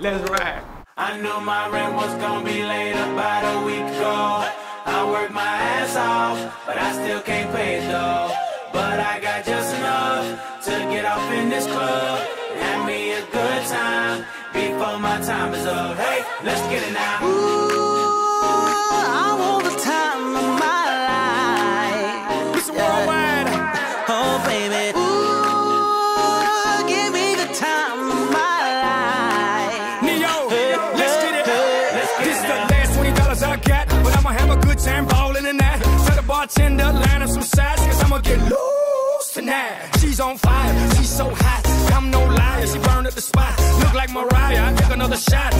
Let's ride. I know my rent was gonna be late about a week ago. I worked my ass off, but I still can't pay it though. Let's get it now. Ooh, I want the time of my life. Listen worldwide. Oh, baby. Ooh, give me the time of my life. Ne-Yo, let's get it. Let's get This is it the last twenty dollars I got, but I'ma have a good time ballin' in that. Tell the bartender line up some sides, cause I'ma get loose tonight. She's on fire, she's so hot. I'm no liar, she burned up the spot. Look like Mariah, I take another shot.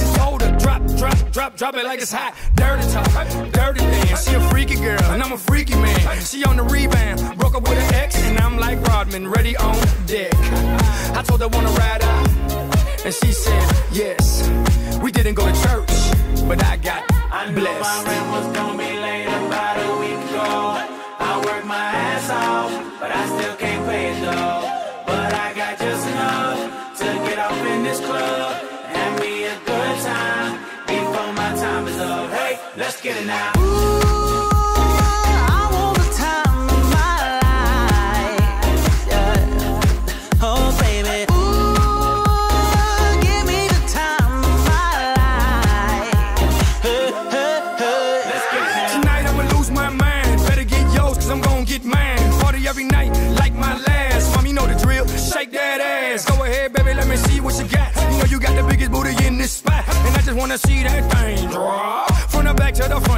Just hold her, drop, drop, drop, it like it's hot. Dirty talk, dirty dance. She a freaky girl, and I'm a freaky man. She on the rebound, broke up with an ex, and I'm like Rodman, ready on deck. I told her wanna ride out. And she said, yes. We didn't go to church, but I got I knew my blessed. rent was gonna be late about a week ago. I worked my ass off, but I still can't pay it though. But I got just enough to get off in this club Better get yours, I'm gonna get mine. Party every night, like my last. Mom, know the drill. Shake that ass. Go ahead, baby, let me see what you got. You know you got the biggest booty in this spot. And I just wanna see that thing drop.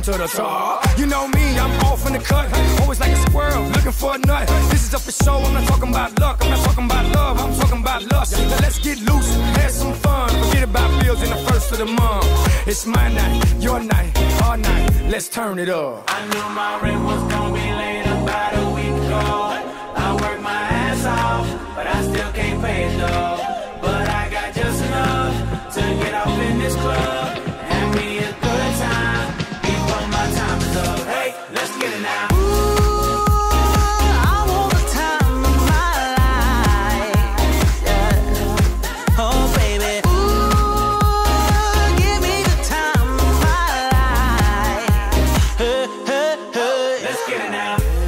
To the top. You know me, I'm off in the cut. Always like a squirrel, looking for a nut. This is up for show, I'm not talking about luck. I'm not talking about love, I'm talking about lust. Now let's get loose, have some fun. Forget about bills in the first of the month. It's my night, your night, our night. Let's turn it up. I knew my rent was gonna be late about a week ago. I worked my ass off, but I still can't pay it though.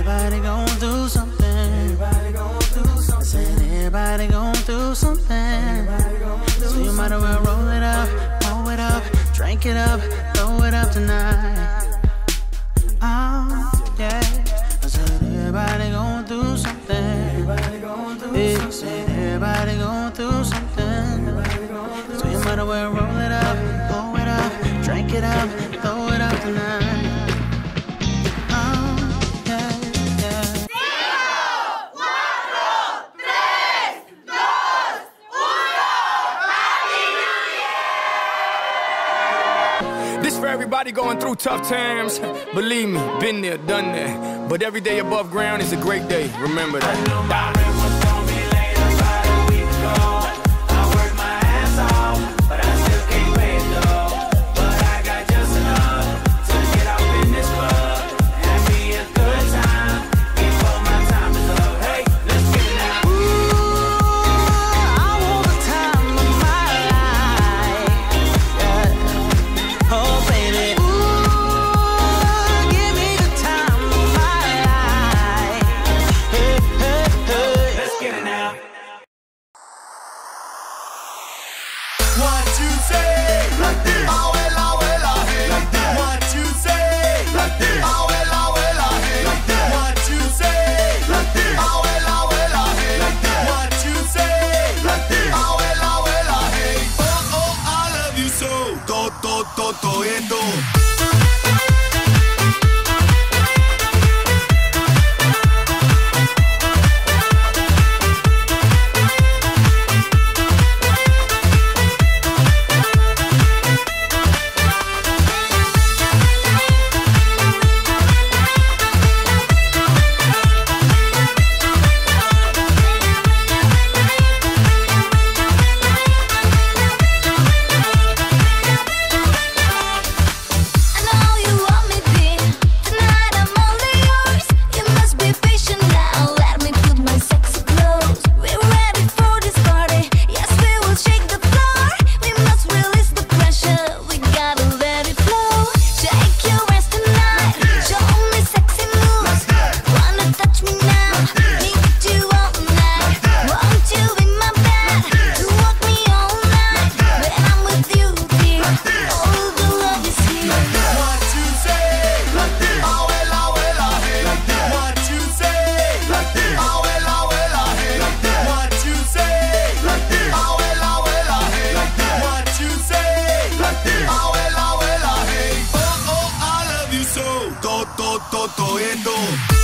Everybody gon' do something. Everybody gon' do something. Everybody gon' do something. So you might as well roll it up, roll it up, drink it up, throw it up tonight. Oh, yeah. I said everybody gon' do something. Everybody gon' do yeah, something. Said everybody gon' do something. So you might as well roll it up, blow it up, drink it up, throw it up tonight. This for everybody going through tough times. Believe me, been there, done that. But every day above ground is a great day. Remember that. You so. To, to, to, to, todo esto.